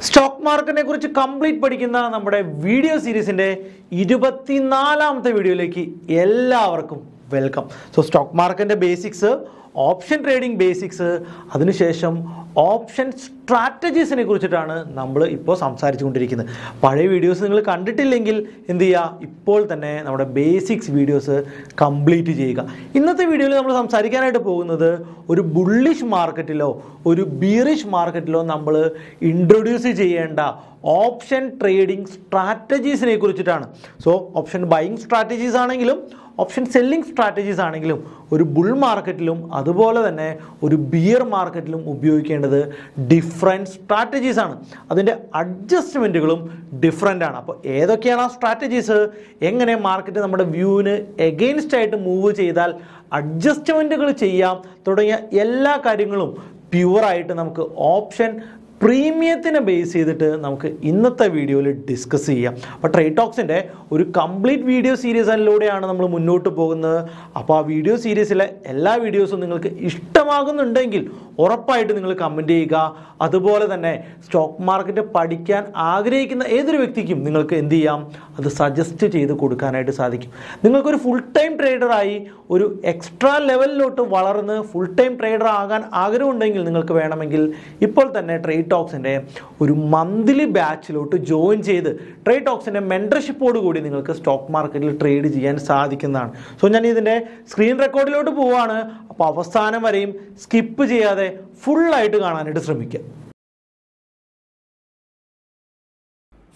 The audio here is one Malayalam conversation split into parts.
സ്റ്റോക്ക് മാർക്കറ്റിനെ കുറിച്ച് കംപ്ലീറ്റ് പഠിക്കുന്ന നമ്മുടെ വീഡിയോ സീരീസിന്റെ ഇരുപത്തിനാലാമത്തെ വീഡിയോയിലേക്ക് എല്ലാവർക്കും വെൽക്കം സോ സ്റ്റോക്ക് മാർക്കറ്റിന്റെ ബേസിക്സ് ഓപ്ഷൻ ട്രേഡിംഗ് ബേസിക്സ് അതിനുശേഷം ഓപ്ഷൻ സ്ട്രാറ്റജീസിനെ കുറിച്ചിട്ടാണ് നമ്മൾ ഇപ്പോൾ സംസാരിച്ചു കൊണ്ടിരിക്കുന്നത് പഴയ വീഡിയോസ് നിങ്ങൾ കണ്ടിട്ടില്ലെങ്കിൽ എന്ത് ചെയ്യുക ഇപ്പോൾ തന്നെ നമ്മുടെ ബേസിക്സ് വീഡിയോസ് കംപ്ലീറ്റ് ചെയ്യുക. ഇന്നത്തെ വീഡിയോയിൽ നമ്മൾ സംസാരിക്കാനായിട്ട് പോകുന്നത് ഒരു ബുള്ളിഷ് മാർക്കറ്റിലോ ഒരു ബീറിഷ് മാർക്കറ്റിലോ നമ്മൾ ഇൻട്രൊഡ്യൂസ് ചെയ്യേണ്ട ഓപ്ഷൻ ട്രേഡിംഗ് സ്ട്രാറ്റജീസിനെ കുറിച്ചിട്ടാണ്. സോ ഓപ്ഷൻ ബൈയിങ് സ്ട്രാറ്റജീസ് ആണെങ്കിലും ഓപ്ഷൻ സെല്ലിംഗ് സ്ട്രാറ്റജീസ് ആണെങ്കിലും ഒരു ബുൾ മാർക്കറ്റിലും അതുപോലെ തന്നെ ഒരു ബിയർ മാർക്കറ്റിലും ഉപയോഗിക്കേണ്ടത് ഡിഫറെന്റ് സ്ട്രാറ്റജീസ് ആണ്. അതിന്റെ അഡ്ജസ്റ്റ്മെന്റുകളും ഡിഫറെന്റ് ആണ്. അപ്പോൾ ഏതൊക്കെയാണ് ആ സ്ട്രാറ്റജീസ് എങ്ങനെ മാർക്കറ്റ് നമ്മുടെ വ്യൂവിന് എഗെയിൻസ്റ്റ് ആയിട്ട് മൂവ് ചെയ്താൽ അഡ്ജസ്റ്റ്മെന്റുകൾ ചെയ്യാം തുടങ്ങിയ എല്ലാ കാര്യങ്ങളും പ്യുവറായിട്ട് നമുക്ക് ഓപ്ഷൻ പ്രീമിയത്തിനെ ബേസ് ചെയ്തിട്ട് നമുക്ക് ഇന്നത്തെ വീഡിയോയിൽ ഡിസ്കസ് ചെയ്യാം. അപ്പോൾ ട്രേഡ് ടോക്സിന്റെ ഒരു കംപ്ലീറ്റ് വീഡിയോ സീരീസ് സീരീസിലൂടെയാണ് നമ്മൾ മുന്നോട്ട് പോകുന്നത്. അപ്പോൾ ആ വീഡിയോ സീരീസിലെ എല്ലാ വീഡിയോസും നിങ്ങൾക്ക് ഇഷ്ടമാകുന്നുണ്ടെങ്കിൽ ഉറപ്പായിട്ട് നിങ്ങൾ കമന്റ് ചെയ്യുക. അതുപോലെ തന്നെ സ്റ്റോക്ക് മാർക്കറ്റ് പഠിക്കാൻ ആഗ്രഹിക്കുന്ന ഏതൊരു വ്യക്തിക്കും നിങ്ങൾക്ക് എന്ത് ചെയ്യാം? അത് സജസ്റ്റ് ചെയ്ത് കൊടുക്കാനായിട്ട് സാധിക്കും. നിങ്ങൾക്കൊരു ഫുൾ ടൈം ട്രേഡറായി ഒരു എക്സ്ട്രാ ലെവലിലോട്ട് വളർന്ന് ഫുൾ ടൈം ട്രേഡർ ആകാൻ ആഗ്രഹമുണ്ടെങ്കിൽ നിങ്ങൾക്ക് വേണമെങ്കിൽ ഇപ്പോൾ തന്നെ ട്രേഡ് ടോക്സിന്റെ ഒരു മന്ത്ലി ബാച്ചിലോട്ട് ജോയിൻ ചെയ്ത് ട്രേഡ് ടോക്സിന്റെ മെന്റർഷിപ്പോട് കൂടി നിങ്ങൾക്ക് സ്റ്റോക്ക് മാർക്കറ്റിൽ ട്രേഡ് ചെയ്യാൻ സാധിക്കുന്നതാണ്. സോ ഞാൻ ഇതിന്റെ സ്ക്രീൻ റെക്കോർഡിലോട്ട് പോവുകയാണ് അപ്പോൾ അവസാനം വരെയും സ്കിപ്പ് ചെയ്യാതെ ഫുള്ളായിട്ട് കാണാനായിട്ട് ശ്രമിക്കുക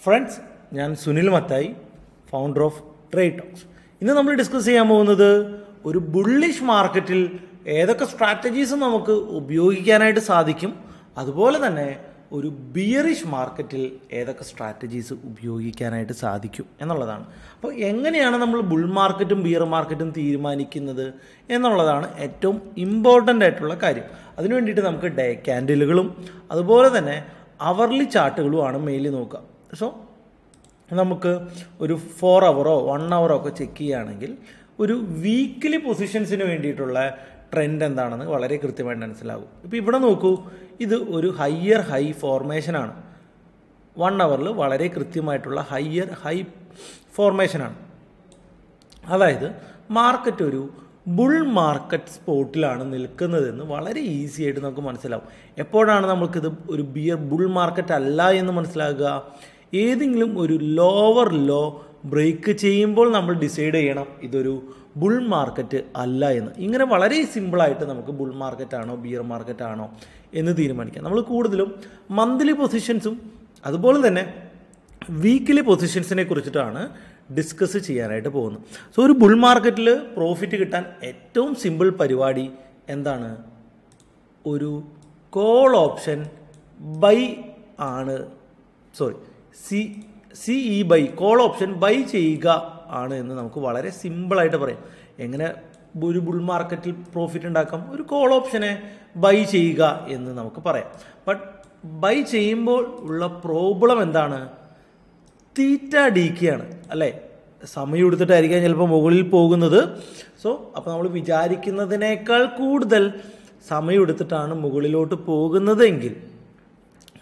ഫ്രണ്ട്സ് ഞാൻ Sunil Mathai founder of trade talks ഇന്ന് നമ്മൾ ഡിസ്കസ് ചെയ്യാൻ പോകുന്നത് ഒരു ബുള്ളിഷ് മാർക്കറ്റിൽ ഏതൊക്കെ സ്ട്രാറ്റജീസ് നമുക്ക് ഉപയോഗിക്കാനായിട്ട് സാധിക്കും അതുപോലെ തന്നെ ഒരു ബിയറിഷ് മാർക്കറ്റിൽ ഏതൊക്കെ സ്ട്രാറ്റജീസ് ഉപയോഗിക്കാനായിട്ട് സാധിക്കും എന്നുള്ളതാണ്. അപ്പോൾ എങ്ങനെയാണ് നമ്മൾ ബുൾ മാർക്കറ്റും ബിയർ മാർക്കറ്റും തീരുമാനിക്കുന്നത് എന്നുള്ളതാണ് ഏറ്റവും ഇമ്പോർട്ടന്റ് ആയിട്ടുള്ള കാര്യം. അതിനു വേണ്ടിയിട്ട് നമുക്ക് ഡേ ക്യാൻഡിലുകളും അതുപോലെ തന്നെ അവർലി ചാർട്ടുകളുമാണ് മെയിലി നോക്കുക. സോ നമുക്ക് ഒരു ഫോർ അവറോ വൺ അവറോ ഒക്കെ ചെക്ക് ചെയ്യുകയാണെങ്കിൽ ഒരു വീക്കിലി പൊസിഷൻസിന് വേണ്ടിയിട്ടുള്ള ട്രെൻഡ് എന്താണെന്ന് വളരെ കൃത്യമായിട്ട് മനസ്സിലാകും. ഇപ്പോൾ ഇവിടെ നോക്കൂ ഇത് ഒരു ഹയ്യർ ഹൈ ഫോർമേഷനാണ് വൺ അവറിൽ വളരെ കൃത്യമായിട്ടുള്ള ഹയ്യർ ഹൈ ഫോർമേഷനാണ് അതായത് മാർക്കറ്റ് ഒരു ബുൾ മാർക്കറ്റ് സ്പോട്ടിലാണ് നിൽക്കുന്നതെന്ന് വളരെ ഈസി ആയിട്ട് നമുക്ക് മനസ്സിലാവും. എപ്പോഴാണ് നമ്മൾക്കിത് ഒരു ബിയർ ബുൾ മാർക്കറ്റ് അല്ല എന്ന് മനസ്സിലാകുക? ഏതെങ്കിലും ഒരു ലോവർ ലോ ബ്രേക്ക് ചെയ്യുമ്പോൾ നമ്മൾ ഡിസൈഡ് ചെയ്യണം ഇതൊരു ബുൾ മാർക്കറ്റ് അല്ല എന്ന്. ഇങ്ങനെ വളരെ സിമ്പിളായിട്ട് നമുക്ക് ബുൾ മാർക്കറ്റ് ആണോ ബിയർ മാർക്കറ്റ് ആണോ എന്ന് തീരുമാനിക്കാം. നമ്മൾ കൂടുതലും മന്ത്ലി പൊസിഷൻസും അതുപോലെ തന്നെ വീക്കിലി പൊസിഷൻസിനെ കുറിച്ചിട്ടാണ് ഡിസ്കസ് ചെയ്യാനായിട്ട് പോകുന്നത്. സോ ഒരു ബുൾ മാർക്കറ്റിൽ പ്രോഫിറ്റ് കിട്ടാൻ ഏറ്റവും സിമ്പിൾ പരിപാടി എന്താണ്? ഒരു കോൾ ഓപ്ഷൻ ബൈ ആണ്. Sorry C C E buy call option buy ചെയ്യുക ആണ് എന്ന് നമുക്ക് വളരെ സിമ്പിളായിട്ട് പറയാം. എങ്ങനെ ഒരു ബുൾ മാർക്കറ്റിൽ പ്രോഫിറ്റ് ഉണ്ടാക്കാം? ഒരു കോൾ ഓപ്ഷനെ ബൈ ചെയ്യുക എന്ന് നമുക്ക് പറയാം. ബട്ട് ബൈ ചെയ്യുമ്പോൾ ഉള്ള പ്രോബ്ലം എന്താണ്? തീറ്റ ഡീക്കയാണ് അല്ലേ? സമയം എടുത്തിട്ടായിരിക്കാം ചിലപ്പോൾ മുകളിൽ പോകുന്നത്. സോ അപ്പോൾ നമ്മൾ വിചാരിക്കുന്നതിനേക്കാൾ കൂടുതൽ സമയം എടുത്തിട്ടാണ് മുകളിലോട്ട് പോകുന്നതെങ്കിൽ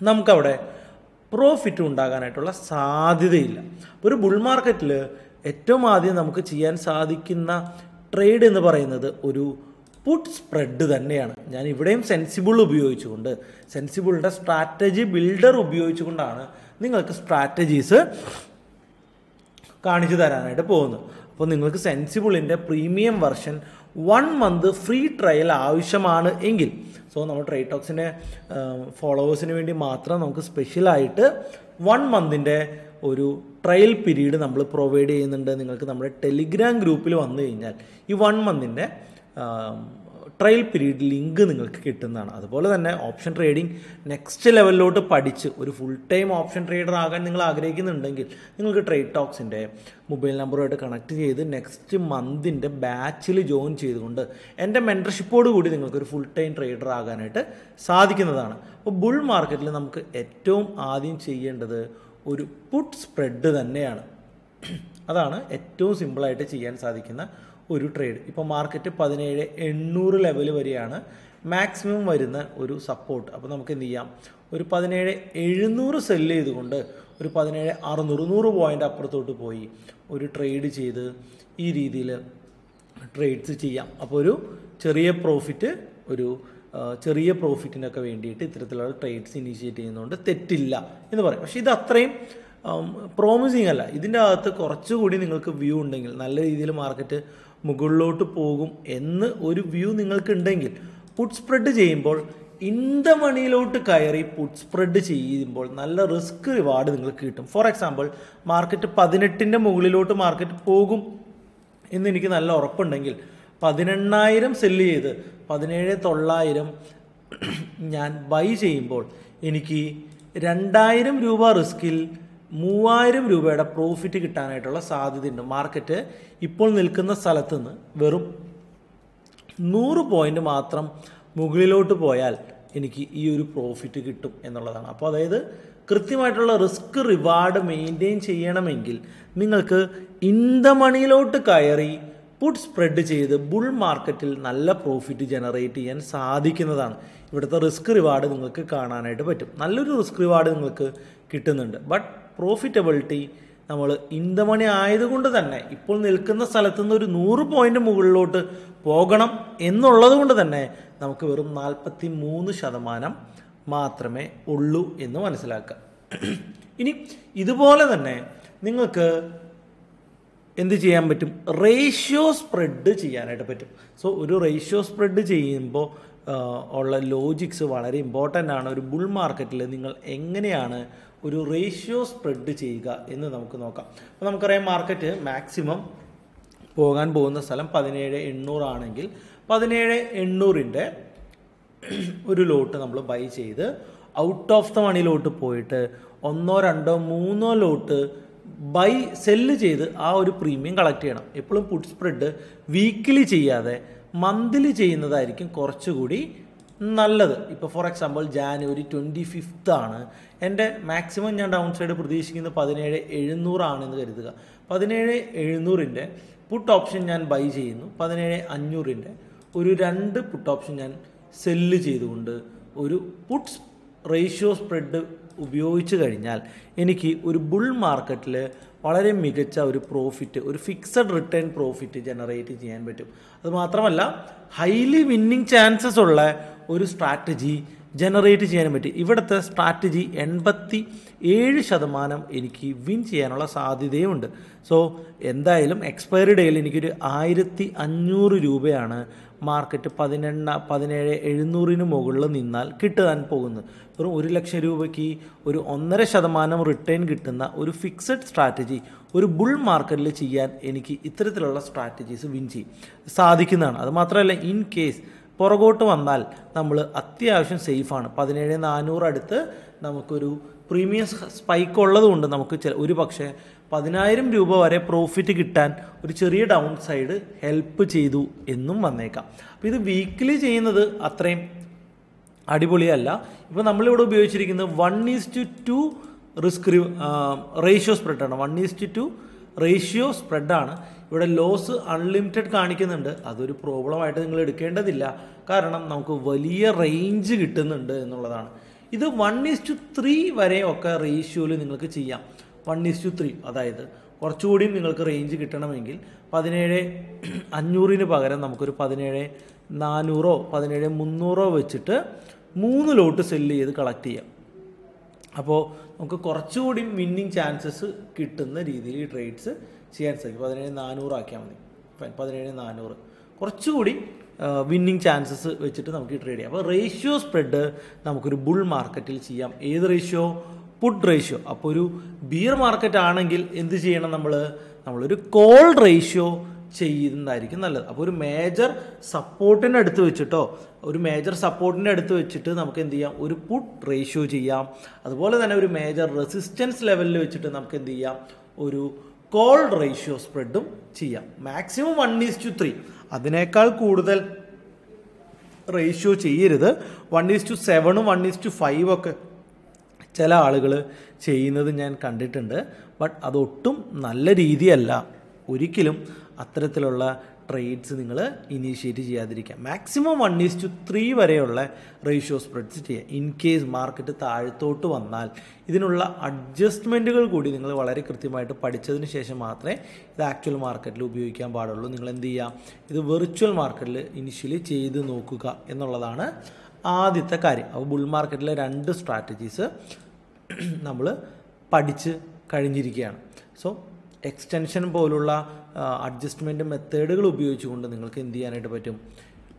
നമുക്കവിടെ പ്രോഫിറ്റ് ഉണ്ടാകാനായിട്ടുള്ള സാധ്യതയില്ല. ഒരു ബുൾ മാർക്കറ്റിൽ ഏറ്റവും ആദ്യം നമുക്ക് ചെയ്യാൻ സാധിക്കുന്ന ട്രേഡ് എന്ന് പറയുന്നത് ഒരു പുട്ട് സ്പ്രെഡ് തന്നെയാണ്. ഞാൻ ഇവിടെയും സെൻസിബിൾ ഉപയോഗിച്ചുകൊണ്ട് സെൻസിബിളിന്റെ സ്ട്രാറ്റജി ബിൽഡർ ഉപയോഗിച്ചുകൊണ്ടാണ് നിങ്ങൾക്ക് സ്ട്രാറ്റജീസ് കാണിച്ചു തരാനായിട്ട് പോകുന്നത്. അപ്പോൾ നിങ്ങൾക്ക് സെൻസിബിളിന്റെ premium version one month free trial ആവശ്യമാണ് എങ്കിൽ. സോ നമ്മൾ ട്രേഡ് ടോക്സിന്റെ ഫോളോവേഴ്സിന് വേണ്ടി മാത്രം നമുക്ക് സ്പെഷ്യലായിട്ട് വൺ മന്തിന്റെ ഒരു ട്രയൽ പീരീഡ് നമ്മൾ പ്രൊവൈഡ് ചെയ്യുന്നുണ്ട്. നിങ്ങൾക്ക് നമ്മുടെ ടെലിഗ്രാം ഗ്രൂപ്പിൽ വന്നു കഴിഞ്ഞാൽ ഈ വൺ മന്തിന്റെ ട്രയൽ പീരീഡ് ലിങ്ക് നിങ്ങൾക്ക് കിട്ടുന്നതാണ്. അതുപോലെ തന്നെ ഓപ്ഷൻ ട്രേഡിംഗ് നെക്സ്റ്റ് ലെവലിലോട്ട് പഠിച്ച് ഒരു ഫുൾ ടൈം ഓപ്ഷൻ ട്രേഡർ ആകാൻ നിങ്ങൾ ആഗ്രഹിക്കുന്നുണ്ടെങ്കിൽ നിങ്ങൾക്ക് ട്രേഡ് ടോക്സിന്റെ മൊബൈൽ നമ്പറുമായിട്ട് കണക്ട് ചെയ്ത് നെക്സ്റ്റ് മന്തിന്റെ ബാച്ചിൽ ജോയിൻ ചെയ്തുകൊണ്ട് എന്റെ മെന്റർഷിപ്പോട് കൂടി നിങ്ങൾക്ക് ഒരു ഫുൾ ടൈം ട്രേഡർ ആകാനായിട്ട് സാധിക്കുന്നതാണ്. അപ്പോൾ ബുൾ മാർക്കറ്റിൽ നമുക്ക് ഏറ്റവും ആദ്യം ചെയ്യേണ്ടത് ഒരു പുട്ട് സ്പ്രെഡ് തന്നെയാണ്. അതാണ് ഏറ്റവും സിമ്പിളായിട്ട് ചെയ്യാൻ സാധിക്കുന്ന ഒരു ട്രേഡ് ഇപ്പോൾ മാർക്കറ്റ് പതിനേഴ് എണ്ണൂറ് ലെവൽ വരെയാണ് മാക്സിമം വരുന്ന ഒരു സപ്പോർട്ട് അപ്പോൾ നമുക്ക് എന്ത് ചെയ്യാം? ഒരു പതിനേഴ് എഴുന്നൂറ് സെല്ല് ചെയ്തുകൊണ്ട് ഒരു പതിനേഴ് അറുന്നൂറ് നൂറ് പോയിന്റ് അപ്പുറത്തോട്ട് പോയി ഒരു ട്രേഡ് ചെയ്ത് ഈ രീതിയിൽ ട്രേഡ്സ് ചെയ്യാം. അപ്പോൾ ഒരു ചെറിയ പ്രോഫിറ്റ് ഒരു ചെറിയ പ്രോഫിറ്റിനൊക്കെ വേണ്ടിയിട്ട് ഇത്തരത്തിലുള്ള ട്രേഡ്സ് ഇനീഷ്യേറ്റ് ചെയ്യുന്നതുകൊണ്ട് തെറ്റില്ല എന്ന് പറയും. പക്ഷേ ഇത് അത്രയും പ്രോമിസിങ് അല്ല. ഇതിന്റെ അകത്ത് കുറച്ചുകൂടി നിങ്ങൾക്ക് വ്യൂ ഉണ്ടെങ്കിൽ നല്ല രീതിയിൽ മാർക്കറ്റ് മുകളിലോട്ട് പോകും എന്ന് ഒരു വ്യൂ നിങ്ങൾക്ക് ഉണ്ടെങ്കിൽ പുട്ട് സ്പ്രെഡ് ചെയ്യുമ്പോൾ ദ മണിയിലോട്ട് കയറി പുട്ട് സ്പ്രെഡ് ചെയ്യുമ്പോൾ നല്ല റിസ്ക് റിവാർഡ് നിങ്ങൾക്ക് കിട്ടും. ഫോർ എക്സാമ്പിൾ മാർക്കറ്റ് പതിനെട്ടിന്റെ മുകളിലോട്ട് മാർക്കറ്റ് പോകും എന്ന് എനിക്ക് നല്ല ഉറപ്പുണ്ടെങ്കിൽ പതിനെണ്ണായിരം സെല്ല് ചെയ്ത് പതിനേഴ് തൊള്ളായിരം ഞാൻ ബൈ ചെയ്യുമ്പോൾ എനിക്ക് രണ്ടായിരം രൂപ റിസ്കിൽ മൂവായിരം രൂപയുടെ പ്രോഫിറ്റ് കിട്ടാനായിട്ടുള്ള സാധ്യതയുണ്ട്. മാർക്കറ്റ് ഇപ്പോൾ നിൽക്കുന്ന സ്ഥലത്ത് നിന്ന് വെറും നൂറ് പോയിന്റ് മാത്രം മുകളിലോട്ട് പോയാൽ എനിക്ക് ഈ ഒരു പ്രോഫിറ്റ് കിട്ടും എന്നുള്ളതാണ്. അപ്പോൾ അതായത് കൃത്യമായിട്ടുള്ള റിസ്ക് റിവാർഡ് മെയിന്റെയിൻ ചെയ്യണമെങ്കിൽ നിങ്ങൾക്ക് ദ മണിയിലോട്ട് കയറി പുട്ട് സ്പ്രെഡ് ചെയ്ത് ബുൾ മാർക്കറ്റിൽ നല്ല പ്രോഫിറ്റ് ജനറേറ്റ് ചെയ്യാൻ സാധിക്കുന്നതാണ്. ഇവിടുത്തെ റിസ്ക് റിവാർഡ് നിങ്ങൾക്ക് കാണാനായിട്ട് പറ്റും. നല്ലൊരു റിസ്ക് റിവാർഡ് നിങ്ങൾക്ക് കിട്ടുന്നുണ്ട്. ബട്ട് പ്രോഫിറ്റബിലിറ്റി നമ്മൾ ഇൻ മണി ആയതുകൊണ്ട് തന്നെ ഇപ്പോൾ നിൽക്കുന്ന സ്ഥലത്ത് നിന്ന് ഒരു നൂറ് പോയിന്റ് മുകളിലോട്ട് പോകണം എന്നുള്ളത് കൊണ്ട് തന്നെ നമുക്ക് വെറും നാൽപ്പത്തി മൂന്ന് ശതമാനം മാത്രമേ ഉള്ളൂ എന്ന് മനസ്സിലാക്കുക. ഇനി ഇതുപോലെ തന്നെ നിങ്ങൾക്ക് എന്ത് ചെയ്യാൻ പറ്റും? റേഷ്യോ സ്പ്രെഡ് ചെയ്യാനായിട്ട് പറ്റും. സോ ഒരു റേഷ്യോ സ്പ്രെഡ് ചെയ്യുമ്പോൾ ഉള്ള ലോജിക്സ് വളരെ ഇമ്പോർട്ടന്റ് ആണ്. ഒരു ബുൾ മാർക്കറ്റിൽ നിങ്ങൾ എങ്ങനെയാണ് ഒരു റേഷ്യോ സ്പ്രെഡ് ചെയ്യുക എന്ന് നമുക്ക് നോക്കാം. അപ്പോൾ നമുക്കറിയാം മാർക്കറ്റ് മാക്സിമം പോകാൻ പോകുന്ന സ്ഥലം പതിനേഴ് എണ്ണൂറാണെങ്കിൽ പതിനേഴ് എണ്ണൂറിന്റെ ഒരു ലോട്ട് നമ്മൾ ബൈ ചെയ്ത് out of the money lot പോയിട്ട് ഒന്നോ രണ്ടോ മൂന്നോ ലോട്ട് ബൈ സെല്ല് ചെയ്ത് ആ ഒരു പ്രീമിയം കളക്ട് ചെയ്യണം. എപ്പോഴും പുട്ട് സ്പ്രെഡ് വീക്കിലി ചെയ്യാതെ മന്ത്ലി ചെയ്യുന്നതായിരിക്കും കുറച്ചുകൂടി നല്ലത്. ഇപ്പോൾ for example January twenty fifth ആണ്. എന്റെ മാക്സിമം ഞാൻ ഡൗൺ സൈഡ് പ്രതീക്ഷിക്കുന്നത് പതിനേഴ് എഴുന്നൂറാണെന്ന് കരുതുക. പതിനേഴ് എഴുന്നൂറിന്റെ പുട്ട് ഓപ്ഷൻ ഞാൻ ബൈ ചെയ്യുന്നു. പതിനേഴ് അഞ്ഞൂറിന്റെ ഒരു രണ്ട് പുട്ട് ഓപ്ഷൻ ഞാൻ സെല്ല് ചെയ്തുകൊണ്ട് ഒരു പുട്ട്സ് റേഷ്യോ സ്പ്രെഡ് ഉപയോഗിച്ച് കഴിഞ്ഞാൽ എനിക്ക് ഒരു ബുൾ മാർക്കറ്റിൽ വളരെ മികച്ച ഒരു പ്രോഫിറ്റ് ഒരു ഫിക്സഡ് റിട്ടേൺ പ്രോഫിറ്റ് ജനറേറ്റ് ചെയ്യാൻ പറ്റും. അതുമാത്രമല്ല ഹൈലി വിന്നിങ് ചാൻസസ് ഉള്ള ഒരു സ്ട്രാറ്റജി ജനറേറ്റ് ചെയ്യാനും പറ്റി. ഇവിടുത്തെ സ്ട്രാറ്റജി എൺപത്തി ഏഴ് ശതമാനം എനിക്ക് വിൻ ചെയ്യാനുള്ള സാധ്യതയുമുണ്ട് സോ എന്തായാലും എക്സ്പയറി ഡേയിൽ എനിക്കൊരു ആയിരത്തി അഞ്ഞൂറ് രൂപയാണ് മാർക്കറ്റ് പതിനെണ്ണ പതിനേഴ് എഴുന്നൂറിന് മുകളിൽ നിന്നാൽ കിട്ടാൻ പോകുന്നത്. വെറും ഒരു ലക്ഷം രൂപയ്ക്ക് ഒരു ഒന്നര ശതമാനം റിട്ടേൺ കിട്ടുന്ന ഒരു ഫിക്സഡ് സ്ട്രാറ്റജി ഒരു ബുൾ മാർക്കറ്റിൽ ചെയ്യാൻ എനിക്ക് ഇത്തരത്തിലുള്ള സ്ട്രാറ്റജീസ് വിൻ ചെയ്യും. സാധിക്കുന്നതാണ്. അത് മാത്രമല്ല ഇൻ കേസ് പുറകോട്ട് വന്നാൽ നമ്മൾ അത്യാവശ്യം സേഫാണ്. പതിനേഴ് നാനൂറ് അടുത്ത് നമുക്കൊരു പ്രീമിയം സ്പൈക്ക് ഉള്ളതുകൊണ്ട് നമുക്ക് ചില ഒരു പക്ഷേ പതിനായിരം രൂപ വരെ പ്രോഫിറ്റ് കിട്ടാൻ ഒരു ചെറിയ ഡൗൺ സൈഡ് ഹെൽപ്പ് ചെയ്തു എന്നും വന്നേക്കാം. അപ്പോൾ ഇത് വീക്കിലി ചെയ്യുന്നത് അത്രയും അടിപൊളിയല്ല. ഇപ്പോൾ നമ്മളിവിടെ ഉപയോഗിച്ചിരിക്കുന്നത് one is to two risk ratio സ്പ്രെഡാണ് one is to two ratio സ്പ്രെഡാണ് ഇവിടെ ലോസ് അൺലിമിറ്റഡ് കാണിക്കുന്നുണ്ട്. അതൊരു പ്രോബ്ലമായിട്ട് നിങ്ങൾ എടുക്കേണ്ടതില്ല. കാരണം നമുക്ക് വലിയ റേഞ്ച് കിട്ടുന്നുണ്ട് എന്നുള്ളതാണ്. ഇത് വൺ ഈസ് ടു ത്രീ വരെയൊക്കെ റേഷ്യോയിൽ നിങ്ങൾക്ക് ചെയ്യാം. വൺ ഈസ് ടു ത്രീ അതായത് കുറച്ചുകൂടി നിങ്ങൾക്ക് റേഞ്ച് കിട്ടണമെങ്കിൽ പതിനേഴ് അഞ്ഞൂറിന് പകരം നമുക്കൊരു പതിനേഴ് നാനൂറോ പതിനേഴ് മുന്നൂറോ വെച്ചിട്ട് മൂന്ന് ലോട്ട് സെല്ല് ചെയ്ത് കളക്ട് ചെയ്യാം. അപ്പോൾ നമുക്ക് കുറച്ചുകൂടി വിന്നിങ് ചാൻസസ് കിട്ടുന്ന രീതിയിൽ ട്രേഡ്സ് ചെയ്യാൻ സാധിക്കും. പതിനേഴ് നാനൂറാക്കിയാൽ മതി. പതിനേഴ് നാനൂറ്. കുറച്ചുകൂടി വിന്നിങ് ചാൻസസ് വെച്ചിട്ട് നമുക്ക് ട്രേഡ് ചെയ്യാം. അപ്പോൾ റേഷ്യോ സ്പ്രെഡ് നമുക്കൊരു ബുൾ മാർക്കറ്റിൽ ചെയ്യാം. ഏത് റേഷ്യോ പുഡ് റേഷ്യോ അപ്പോൾ ഒരു ബിയർ മാർക്കറ്റ് ആണെങ്കിൽ എന്ത് ചെയ്യണം നമ്മൾ നമ്മളൊരു കോൾ റേഷ്യോ ചെയ്യുന്നതായിരിക്കും നല്ലത്. അപ്പോൾ ഒരു മേജർ സപ്പോർട്ടിന്റെ അടുത്ത് വെച്ചിട്ടോ ഒരു മേജർ സപ്പോർട്ടിന്റെ അടുത്ത് വെച്ചിട്ട് നമുക്ക് എന്ത് ചെയ്യാം? ഒരു പുട്ട് റേഷ്യോ ചെയ്യാം. അതുപോലെ തന്നെ ഒരു മേജർ റെസിസ്റ്റൻസ് ലെവലിൽ വെച്ചിട്ട് നമുക്ക് എന്ത് ചെയ്യാം? ഒരു കോൾ റേഷ്യോ സ്പ്രെഡും ചെയ്യാം. Maximum one is to three അതിനേക്കാൾ കൂടുതൽ റേഷ്യോ ചെയ്യരുത്. വൺ ഈസ് ടു സെവനും വൺ ഈസ് ടു ഫൈവ് ഒക്കെ ചില ആളുകൾ ചെയ്യുന്നത് ഞാൻ കണ്ടിട്ടുണ്ട്. ബട്ട് അതൊട്ടും നല്ല രീതിയല്ല. ഒരിക്കലും അത്തരത്തിലുള്ള ട്രേഡ്സ് നിങ്ങൾ ഇനീഷ്യേറ്റ് ചെയ്യാതിരിക്കുക. Maximum one is to three വരെയുള്ള റേഷ്യോ സ്പ്രെഡ്സ് ചെയ്യുക. ഇൻ കേസ് മാർക്കറ്റ് താഴത്തോട്ട് വന്നാൽ ഇതിനുള്ള അഡ്ജസ്റ്റ്മെന്റുകൾ കൂടി നിങ്ങൾ വളരെ കൃത്യമായിട്ട് പഠിച്ചതിന് ശേഷം മാത്രമേ ഇത് ആക്ച്വൽ മാർക്കറ്റിൽ ഉപയോഗിക്കാൻ പാടുള്ളൂ. നിങ്ങൾ എന്ത് ചെയ്യുക? ഇത് വെർച്വൽ മാർക്കറ്റിൽ ഇനിഷ്യലി ചെയ്ത് നോക്കുക എന്നുള്ളതാണ് ആദ്യത്തെ കാര്യം. അപ്പോൾ ബുൾ മാർക്കറ്റിലെ രണ്ട് സ്ട്രാറ്റജീസ് നമ്മൾ പഠിച്ച് കഴിഞ്ഞിരിക്കുകയാണ്. സോ എക്സ്റ്റൻഷൻ പോലുള്ള അഡ്ജസ്റ്റ്മെന്റ് മെത്തേഡുകൾ ഉപയോഗിച്ചുകൊണ്ട് നിങ്ങൾക്ക് എന്ത് ചെയ്യാനായിട്ട് പറ്റും?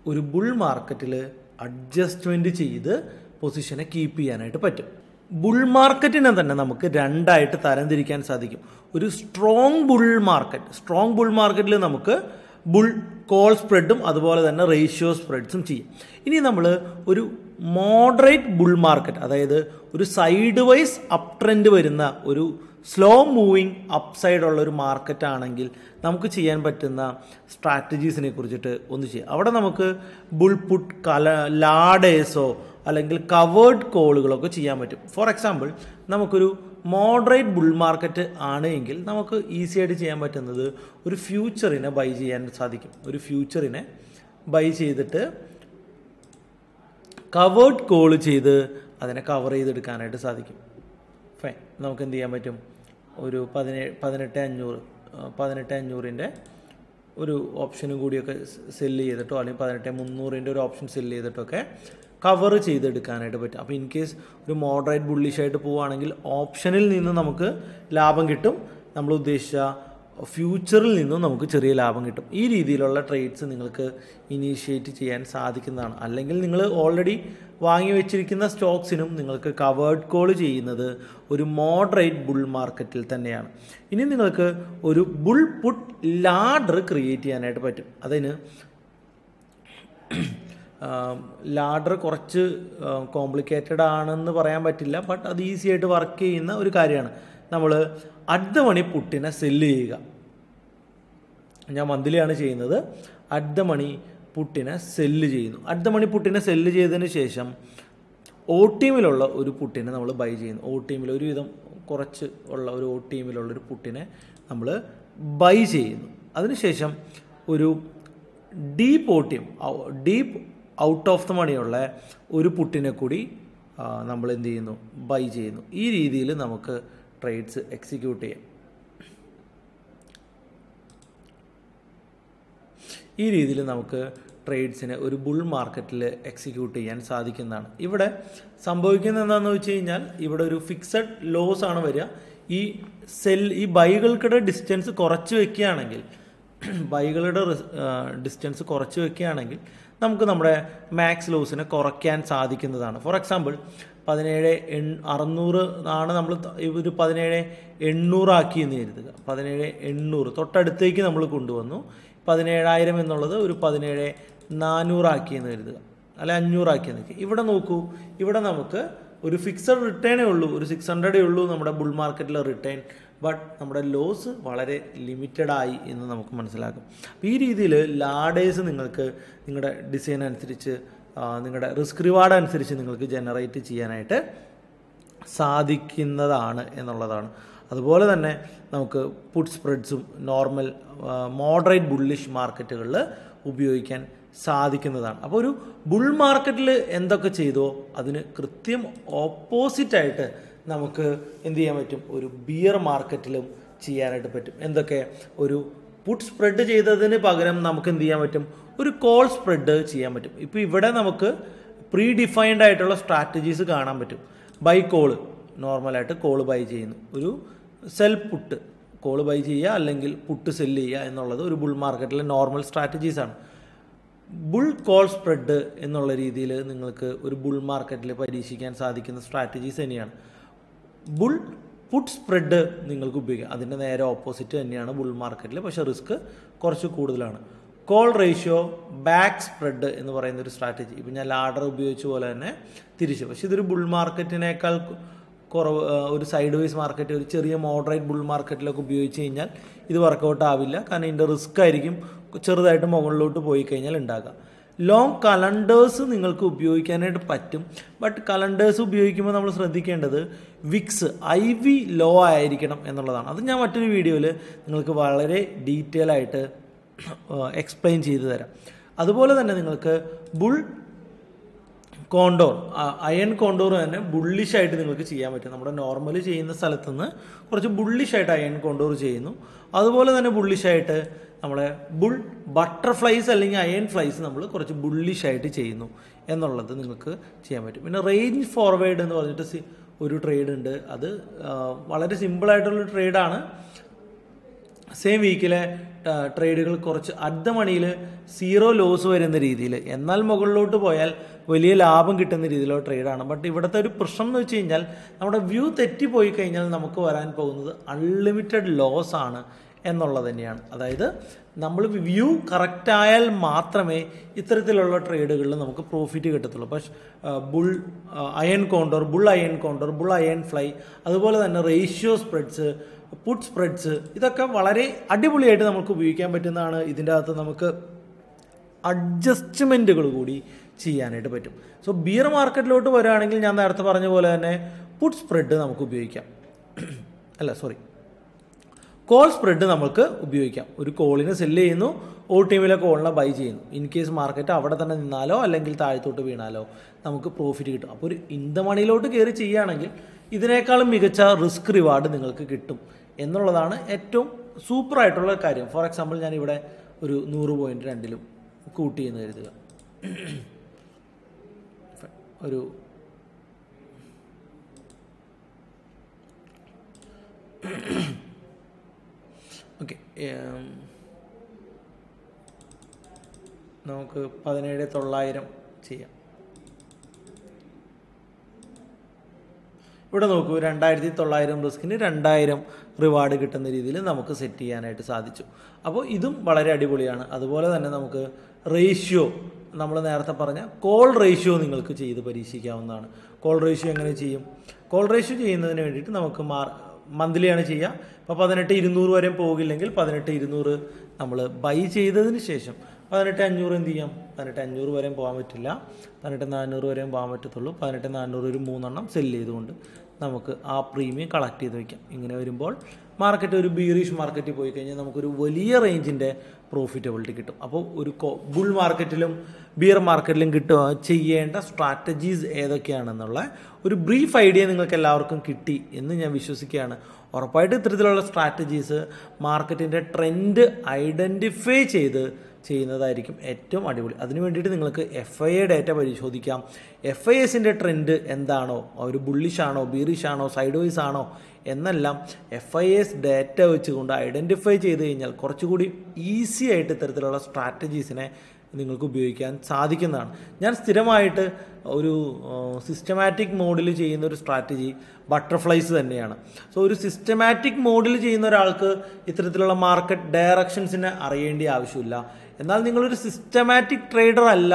ഒരു ബുൾ മാർക്കറ്റിൽ അഡ്ജസ്റ്റ്മെന്റ് ചെയ്ത് പൊസിഷനെ കീപ്പ് ചെയ്യാനായിട്ട് പറ്റും. ബുൾ മാർക്കറ്റിനെ തന്നെ നമുക്ക് രണ്ടായിട്ട് തരംതിരിക്കാൻ സാധിക്കും. ഒരു strong bull market strong bull മാർക്കറ്റിൽ നമുക്ക് ബുൾ കോൾ സ്പ്രെഡും അതുപോലെ തന്നെ റേഷ്യോ സ്പ്രെഡ്സും ചെയ്യും. ഇനി നമ്മൾ ഒരു മോഡറേറ്റ് ബുൾ മാർക്കറ്റ് അതായത് ഒരു സൈഡ് വൈസ് അപ് ട്രെൻഡ് വരുന്ന ഒരു സ്ലോ മൂവിങ് അപ്സൈഡ് സൈഡ് ഉള്ള ഒരു മാർക്കറ്റ് ആണെങ്കിൽ നമുക്ക് ചെയ്യാൻ പറ്റുന്ന സ്ട്രാറ്റജീസിനെ കുറിച്ചിട്ട് ഒന്ന് ചെയ്യാം. അവിടെ നമുക്ക് ബുൾപുട്ട് കല ലാഡേഴ്സോ അല്ലെങ്കിൽ കവേർഡ് കോളുകളൊക്കെ ചെയ്യാൻ പറ്റും. ഫോർ എക്സാമ്പിൾ നമുക്കൊരു മോഡറേറ്റ് ബുൾ മാർക്കറ്റ് ആണ് എങ്കിൽ നമുക്ക് ഈസി ആയിട്ട് ചെയ്യാൻ പറ്റുന്നത് ഒരു ഫ്യൂച്ചറിനെ ബൈ ചെയ്യാൻ സാധിക്കും. ഒരു ഫ്യൂച്ചറിനെ ബൈ ചെയ്തിട്ട് കവേർഡ് കോൾ ചെയ്ത് അതിനെ കവർ ചെയ്തെടുക്കാനായിട്ട് സാധിക്കും. ഫൈൻ നമുക്ക് എന്ത് ചെയ്യാൻ പറ്റും? ഒരു പതിനേഴ് പതിനെട്ട് അഞ്ഞൂറ് പതിനെട്ട് അഞ്ഞൂറിന്റെ ഒരു ഓപ്ഷനും കൂടിയൊക്കെ സെല്ല് ചെയ്തിട്ടോ അല്ലെങ്കിൽ പതിനെട്ട് മുന്നൂറിന്റെ ഒരു ഓപ്ഷൻ സെല്ല് ചെയ്തിട്ടൊക്കെ കവർ ചെയ്തെടുക്കാനായിട്ട് പറ്റും. അപ്പോൾ ഇൻ കേസ് ഒരു മോഡറേറ്റ് ബുള്ളിഷായിട്ട് പോവുകയാണെങ്കിൽ ഓപ്ഷനിൽ നിന്ന് നമുക്ക് ലാഭം കിട്ടും. നമ്മൾ ഉദ്ദേശിച്ച ഫ്യൂച്ചറിൽ നിന്നും നമുക്ക് ചെറിയ ലാഭം കിട്ടും. ഈ രീതിയിലുള്ള ട്രേഡ്സ് നിങ്ങൾക്ക് ഇനീഷ്യേറ്റ് ചെയ്യാൻ സാധിക്കുന്നതാണ്. അല്ലെങ്കിൽ നിങ്ങൾ ഓൾറെഡി വാങ്ങി വെച്ചിരിക്കുന്ന സ്റ്റോക്സിനും നിങ്ങൾക്ക് കവേർഡ് കോൾ ചെയ്യുന്നത് ഒരു മോഡറേറ്റ് ബുൾ മാർക്കറ്റിൽ തന്നെയാണ്. ഇനി നിങ്ങൾക്ക് ഒരു ബുൾ പുട്ട് ലാഡർ ക്രിയേറ്റ് ചെയ്യാനായിട്ട് പറ്റും. അതിന് ലാഡർ കുറച്ച് കോംപ്ലിക്കേറ്റഡ് ആണെന്ന് പറയാൻ പറ്റില്ല. ബട്ട് അത് ഈസി ആയിട്ട് വർക്ക് ചെയ്യുന്ന ഒരു കാര്യമാണ്. നമ്മൾ അറ്റ് മണി പുട്ടിനെ സെല്ല് ചെയ്യുക. ഞാൻ മന്ത്ലിയാണ് ചെയ്യുന്നത്. അറ്റ് മണി പുട്ടിനെ സെല്ല് ചെയ്യുന്നു. അറ്റ് മണി പുട്ടിനെ സെല്ല് ചെയ്തതിന് ശേഷം ഒ ടീമിലുള്ള ഒരു പുട്ടിനെ നമ്മൾ ബൈ ചെയ്യുന്നു. ഒ ടീമിൽ ഒരുവിധം കുറച്ച് ഉള്ള ഒരു ഒ ടീമിലുള്ള ഒരു പുട്ടിനെ നമ്മൾ ബൈ ചെയ്യുന്നു. അതിനുശേഷം ഒരു deep O TM deep out of the മണിയുള്ള ഒരു പുട്ടിനെ കൂടി നമ്മൾ എന്ത് ചെയ്യുന്നു? ബൈ ചെയ്യുന്നു. ഈ രീതിയിൽ നമുക്ക് ട്രേഡ്സ് എക്സിക്യൂട്ട് ചെയ്യാം. ഈ രീതിയിൽ നമുക്ക് ട്രേഡ്സിനെ ഒരു ബുൾ മാർക്കറ്റിൽ എക്സിക്യൂട്ട് ചെയ്യാൻ സാധിക്കുന്നതാണ്. ഇവിടെ സംഭവിക്കുന്നത് എന്താണെന്ന് വെച്ച് കഴിഞ്ഞാൽ ഇവിടെ ഒരു ഫിക്സഡ് ലോസ് ആണ് വരിക. ഈ സെൽ ഈ ബൈകൾക്കിടെ ഡിസ്റ്റൻസ് കുറച്ച് വെക്കുകയാണെങ്കിൽ ബൈകളുടെ ഡിസ്റ്റൻസ് കുറച്ച് വെക്കുകയാണെങ്കിൽ നമുക്ക് നമ്മുടെ മാക്സ് ലോസിനെ കുറയ്ക്കാൻ സാധിക്കുന്നതാണ്. ഫോർ എക്സാമ്പിൾ പതിനേഴ് എൺ അറുന്നൂറ് ആണ് നമ്മൾ ഒരു പതിനേഴ് എണ്ണൂറാക്കി എന്ന് കരുതുക. പതിനേഴ് എണ്ണൂറ്. തൊട്ടടുത്തേക്ക് നമ്മൾ കൊണ്ടുവന്നു. പതിനേഴായിരം എന്നുള്ളത് ഒരു പതിനേഴ് നാനൂറാക്കി എന്ന് കരുതുക. അല്ല അഞ്ഞൂറാക്കി എന്ന് കരുതുക. ഇവിടെ നോക്കൂ. ഇവിടെ നമുക്ക് ഒരു ഫിക്സഡ് റിട്ടേണേ ഉള്ളൂ. ഒരു സിക്സ് ഹൺഡ്രഡേ ഉള്ളൂ നമ്മുടെ ബുൾ മാർക്കറ്റിലെ റിട്ടേൺ ബട്ട് നമ്മുടെ ലോസ് വളരെ ലിമിറ്റഡായി എന്ന് നമുക്ക് മനസ്സിലാക്കും. അപ്പോൾ ഈ രീതിയിൽ ലാഡേഴ്സ് നിങ്ങൾക്ക് നിങ്ങളുടെ ഡിസൈൻ അനുസരിച്ച് നിങ്ങളുടെ റിസ്ക് റിവാർഡ് അനുസരിച്ച് നിങ്ങൾക്ക് ജനറേറ്റ് ചെയ്യാനായിട്ട് സാധിക്കുന്നതാണ് എന്നുള്ളതാണ്. അതുപോലെ തന്നെ നമുക്ക് പുട്ട് സ്പ്രെഡ്സും നോർമൽ മോഡറേറ്റ് ബുള്ളിഷ് മാർക്കറ്റുകളിൽ ഉപയോഗിക്കാൻ സാധിക്കുന്നതാണ്. അപ്പോൾ ഒരു ബുൾ മാർക്കറ്റിൽ എന്തൊക്കെ ചെയ്തോ അതിന് കൃത്യം ഓപ്പോസിറ്റായിട്ട് നമുക്ക് എന്ത് ചെയ്യാൻ പറ്റും? ഒരു ബിയർ മാർക്കറ്റിലും ചെയ്യാനായിട്ട് പറ്റും. എന്തൊക്കെ? ഒരു പുട്ട് സ്പ്രെഡ് ചെയ്തതിന് പകരം നമുക്ക് എന്ത് ചെയ്യാൻ പറ്റും? ഒരു കോൾ സ്പ്രെഡ് ചെയ്യാൻ പറ്റും. ഇപ്പോൾ ഇവിടെ നമുക്ക് പ്രീ ഡിഫൈൻഡ് ആയിട്ടുള്ള സ്ട്രാറ്റജീസ് കാണാൻ പറ്റും. ബൈ കോൾ നോർമലായിട്ട് കോൾ ബൈ ചെയ്യുന്നു. ഒരു സെൽ പുട്ട് കോൾ ബൈ ചെയ്യുക അല്ലെങ്കിൽ പുട്ട് സെല്ല് ചെയ്യുക എന്നുള്ളത് ഒരു ബുൾ മാർക്കറ്റിലെ നോർമൽ സ്ട്രാറ്റജീസാണ് ബുൾ കോൾ സ്പ്രെഡ് എന്നുള്ള രീതിയിൽ നിങ്ങൾക്ക് ഒരു ബുൾ മാർക്കറ്റിൽ പരീക്ഷിക്കാൻ സാധിക്കുന്ന സ്ട്രാറ്റജീസ് തന്നെയാണ്. ബുൾ പുട്ട് സ്പ്രെഡ് നിങ്ങൾക്ക് ഉപയോഗിക്കാം. അതിന്റെ നേരെ ഓപ്പോസിറ്റ് തന്നെയാണ് ബുൾ മാർക്കറ്റിൽ പക്ഷേ റിസ്ക് കുറച്ച് കൂടുതലാണ്. കോൾ റേഷ്യോ ബാക്ക് സ്പ്രെഡ് എന്ന് പറയുന്ന ഒരു സ്ട്രാറ്റജി ഇപ്പം ഞാൻ ലാഡർ ഉപയോഗിച്ച പോലെ തന്നെ തിരിച്ചു. പക്ഷേ ഇതൊരു ബുൾ മാർക്കറ്റിനേക്കാൾ കുറവ് ഒരു സൈഡ് വൈസ് മാർക്കറ്റ് ഒരു ചെറിയ മോഡറേറ്റ് ബുൾ മാർക്കറ്റിലൊക്കെ ഉപയോഗിച്ച് കഴിഞ്ഞാൽ ഇത് വർക്കൗട്ട് ആവില്ല. കാരണം ഇതിന്റെ റിസ്ക് ആയിരിക്കും ചെറുതായിട്ട് മുകളിലോട്ട് പോയി കഴിഞ്ഞാൽ ഉണ്ടാകുക ലോങ് കലണ്ടേഴ്സ് നിങ്ങൾക്ക് ഉപയോഗിക്കാനായിട്ട് പറ്റും. ബട്ട് കലണ്ടേഴ്സ് ഉപയോഗിക്കുമ്പോൾ നമ്മൾ ശ്രദ്ധിക്കേണ്ടത് വിക്സ് ഐ വി ലോ ആയിരിക്കണം എന്നുള്ളതാണ്. അത് ഞാൻ മറ്റൊരു വീഡിയോയിൽ നിങ്ങൾക്ക് വളരെ ഡീറ്റെയിൽ ആയിട്ട് എക്സ്പ്ലെയിൻ ചെയ്തു തരാം. അതുപോലെ തന്നെ നിങ്ങൾക്ക് ബുൾ കോണ്ടോർ അയൺ കോണ്ടോർ തന്നെ ബുള്ളിഷ് ആയിട്ട് നിങ്ങൾക്ക് ചെയ്യാൻ പറ്റും. നമ്മുടെ നോർമൽ ചെയ്യുന്ന സ്ഥലത്ത് നിന്ന് കുറച്ച് ബുള്ളിഷ് ആയിട്ട് അയൺ കോണ്ടോർ ചെയ്യുന്നു. അതുപോലെ തന്നെ ബുള്ളിഷ് ആയിട്ട് നമ്മളെ ബുൾ ബട്ടർഫ്ലൈസ് അല്ലെങ്കിൽ അയൺ ഫ്ലൈസ് നമ്മൾ കുറച്ച് ബുള്ളിഷായിട്ട് ചെയ്യുന്നു എന്നുള്ളത് നിങ്ങൾക്ക് ചെയ്യാൻ പറ്റും. പിന്നെ റേഞ്ച് ഫോർവേഡ് എന്ന് പറഞ്ഞിട്ട് ഒരു ട്രേഡ് ഉണ്ട്. അത് വളരെ സിമ്പിളായിട്ടുള്ള ട്രേഡാണ് സെയിം വീക്കിലെ ട്രേഡുകൾ കുറച്ച് അർദ്ധ മണിയിൽ സീറോ ലോസ് വരുന്ന രീതിയിൽ എന്നാൽ മുകളിലോട്ട് പോയാൽ വലിയ ലാഭം കിട്ടുന്ന രീതിയിലുള്ള ട്രേഡാണ് ബട്ട് ഇവിടുത്തെ ഒരു പ്രശ്നം എന്ന് വെച്ച് കഴിഞ്ഞാൽ നമ്മുടെ വ്യൂ തെറ്റിപ്പോയി കഴിഞ്ഞാൽ നമുക്ക് വരാൻ പോകുന്നത് അൺലിമിറ്റഡ് ലോസ് ആണ്. എന്നുള്ളത് തന്നെയാണ്. അതായത് നമ്മൾ വ്യൂ കറക്റ്റായാൽ മാത്രമേ ഇത്തരത്തിലുള്ള ട്രേഡുകളിൽ നമുക്ക് പ്രോഫിറ്റ് കിട്ടത്തുള്ളൂ. പക്ഷേ bull iron condor bull iron condor bull iron fly അതുപോലെ തന്നെ റേഷ്യോ സ്പ്രെഡ്സ് പുട്ട് സ്പ്രെഡ്സ് ഇതൊക്കെ വളരെ അടിപൊളിയായിട്ട് നമുക്ക് ഉപയോഗിക്കാൻ പറ്റുന്നതാണ്. ഇതിന്റെ അകത്ത് നമുക്ക് അഡ്ജസ്റ്റ്മെന്റുകൾ കൂടി ചെയ്യാനായിട്ട് പറ്റും. സോ ബിയർ മാർക്കറ്റിലോട്ട് വരികയാണെങ്കിൽ ഞാൻ നേരത്തെ പറഞ്ഞ പോലെ തന്നെ പുട്ട് സ്പ്രെഡ് നമുക്ക് ഉപയോഗിക്കാം. അല്ല സോറി കോൾ സ്പ്രെഡ് നമുക്ക് ഉപയോഗിക്കാം. ഒരു കോളിനെ സെല്ല് ചെയ്യുന്നു ഓ ടീമിലെ കോളിനെ ബൈ ചെയ്യുന്നു. ഇൻ കേസ് മാർക്കറ്റ് അവിടെ തന്നെ നിന്നാലോ അല്ലെങ്കിൽ താഴത്തോട്ട് വീണാലോ നമുക്ക് പ്രോഫിറ്റ് കിട്ടും. അപ്പോൾ ഒരു ഇന്ത മണിയിലോട്ട് കയറി ചെയ്യുകയാണെങ്കിൽ ഇതിനേക്കാളും മികച്ച റിസ്ക് റിവാർഡ് നിങ്ങൾക്ക് കിട്ടും. എന്നുള്ളതാണ് ഏറ്റവും സൂപ്പർ ആയിട്ടുള്ള കാര്യം. ഫോർ എക്സാമ്പിൾ ഞാൻ ഇവിടെ ഒരു നൂറ് പോയിന്റ് രണ്ടിലും കൂട്ടി എന്ന് കരുതുക. ഒരു ഓക്കെ നമുക്ക് പതിനേഴ് തൊള്ളായിരം ചെയ്യാം. ഇവിടെ നോക്കൂ രണ്ടായിരത്തി തൊള്ളായിരം റിസ്കിന് രണ്ടായിരം റിവാർഡ് കിട്ടുന്ന രീതിയിൽ നമുക്ക് സെറ്റ് ചെയ്യാനായിട്ട് സാധിച്ചു. അപ്പോൾ ഇതും വളരെ അടിപൊളിയാണ്. അതുപോലെ തന്നെ നമുക്ക് റേഷ്യോ നമ്മൾ നേരത്തെ പറഞ്ഞ കോൾ റേഷ്യോ നിങ്ങൾക്ക് ചെയ്ത് പരീക്ഷിക്കാവുന്നതാണ്. കോൾ റേഷ്യോ എങ്ങനെ ചെയ്യും? കോൾ റേഷ്യോ ചെയ്യുന്നതിന് വേണ്ടിയിട്ട് നമുക്ക് മാർ മന്ത്ലിയാണ് ചെയ്യുക. അപ്പോൾ പതിനെട്ട് ഇരുന്നൂറ് വരെ പോകില്ലെങ്കിൽ പതിനെട്ട് ഇരുന്നൂറ് നമ്മൾ ബൈ ചെയ്തതിന് ശേഷം പതിനെട്ട് അഞ്ഞൂറ് എന്ത് ചെയ്യാം? പതിനെട്ട് അഞ്ഞൂറ് വരെയും പോകാൻ പറ്റില്ല. പതിനെട്ട് നാനൂറ് വരെയും പോകാൻ പറ്റത്തുള്ളൂ. പതിനെട്ട് നാനൂറ് ഒരു മൂന്നെണ്ണം സെല്ല് ചെയ്തുകൊണ്ട് നമുക്ക് ആ പ്രീമിയം കളക്ട് ചെയ്ത് വയ്ക്കാം ഇങ്ങനെ വരുമ്പോൾ മാർക്കറ്റ് ഒരു ബീറിഷ് മാർക്കറ്റിൽ പോയി കഴിഞ്ഞാൽ നമുക്കൊരു വലിയ റേഞ്ചിന്റെ പ്രോഫിറ്റബിലിറ്റി കിട്ടും. അപ്പോൾ ഒരു ബുൾ മാർക്കറ്റിലും ബിയർ മാർക്കറ്റിലും കിട്ടുക ചെയ്യേണ്ട സ്ട്രാറ്റജീസ് ഏതൊക്കെയാണെന്നുള്ള ഒരു ബ്രീഫ് ഐഡിയ നിങ്ങൾക്ക് എല്ലാവർക്കും കിട്ടി എന്ന് ഞാൻ വിശ്വസിക്കുകയാണ്. ഉറപ്പായിട്ട് ഇത്തരത്തിലുള്ള സ്ട്രാറ്റജീസ് മാർക്കറ്റിന്റെ ട്രെൻഡ് ഐഡന്റിഫൈ ചെയ്ത് ചെയ്യുന്നതായിരിക്കും ഏറ്റവും അടിപൊളി. അതിന് വേണ്ടിയിട്ട് നിങ്ങൾക്ക് എഫ് ഐ എ ഡേറ്റ പരിശോധിക്കാം. എഫ് ഐ എസിന്റെ ട്രെൻഡ് എന്താണോ? ഒരു ബുള്ളിഷ് ആണോ? ബീറിഷ് ആണോ? സൈഡ് വൈസ് ആണോ? എന്നെല്ലാം എഫ് ഐ എസ് ഡേറ്റ വെച്ചുകൊണ്ട് ഐഡന്റിഫൈ ചെയ്ത് കഴിഞ്ഞാൽ കുറച്ചുകൂടി ഈസി ആയിട്ട് ഇത്തരത്തിലുള്ള സ്ട്രാറ്റജീസിനെ നിങ്ങൾക്ക് ഉപയോഗിക്കാൻ സാധിക്കുന്നതാണ്. ഞാൻ സ്ഥിരമായിട്ട് ഒരു സിസ്റ്റമാറ്റിക് മോഡിൽ ചെയ്യുന്ന ഒരു സ്ട്രാറ്റജി ബട്ടർഫ്ലൈസ് തന്നെയാണ്. സോ ഒരു സിസ്റ്റമാറ്റിക് മോഡിൽ ചെയ്യുന്ന ഒരാൾക്ക് ഇത്തരത്തിലുള്ള മാർക്കറ്റ് ഡയറക്ഷൻസിനെ അറിയേണ്ട ആവശ്യമില്ല. എന്നാൽ നിങ്ങളൊരു സിസ്റ്റമാറ്റിക് ട്രേഡർ അല്ല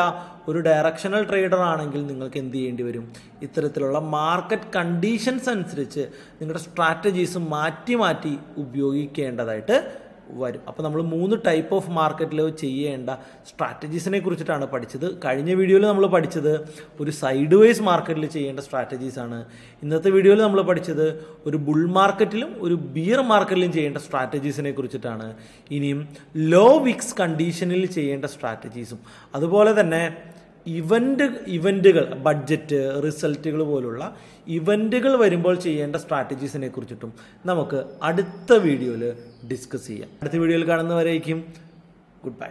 ഒരു ഡയറക്ഷണൽ ട്രേഡർ ആണെങ്കിൽ നിങ്ങൾക്ക് എന്ത് ചെയ്യേണ്ടി വരും? ഇത്തരത്തിലുള്ള മാർക്കറ്റ് കണ്ടീഷൻസ് അനുസരിച്ച് നിങ്ങളുടെ സ്ട്രാറ്റജീസ് മാറ്റി മാറ്റി ഉപയോഗിക്കേണ്ടതായിട്ട് വരും. അപ്പോൾ നമ്മൾ മൂന്ന് ടൈപ്പ് ഓഫ് മാർക്കറ്റിൽ ചെയ്യേണ്ട സ്ട്രാറ്റജീസിനെ കുറിച്ചിട്ടാണ് പഠിച്ചത്. കഴിഞ്ഞ വീഡിയോയിൽ നമ്മൾ പഠിച്ചത് ഒരു സൈഡ് വൈസ് മാർക്കറ്റിൽ ചെയ്യേണ്ട സ്ട്രാറ്റജീസാണ് ഇന്നത്തെ വീഡിയോയിൽ നമ്മൾ പഠിച്ചത് ഒരു ബുൾ മാർക്കറ്റിലും ഒരു ബിയർ മാർക്കറ്റിലും ചെയ്യേണ്ട സ്ട്രാറ്റജീസിനെ കുറിച്ചിട്ടാണ്. ഇനിയും ലോ വിക്സ് കണ്ടീഷനിൽ ചെയ്യേണ്ട സ്ട്രാറ്റജീസും അതുപോലെ തന്നെ ഇവന്റ് ഇവന്റുകൾ ബഡ്ജറ്റ് റിസൾട്ടുകൾ പോലുള്ള ഇവന്റുകൾ വരുമ്പോൾ ചെയ്യേണ്ട സ്ട്രാറ്റജീസിനെ കുറിച്ചിട്ടും നമുക്ക് അടുത്ത വീഡിയോയിൽ ഡിസ്കസ് ചെയ്യാം. അടുത്ത വീഡിയോയിൽ കാണുന്നവരേക്കും ഗുഡ് ബൈ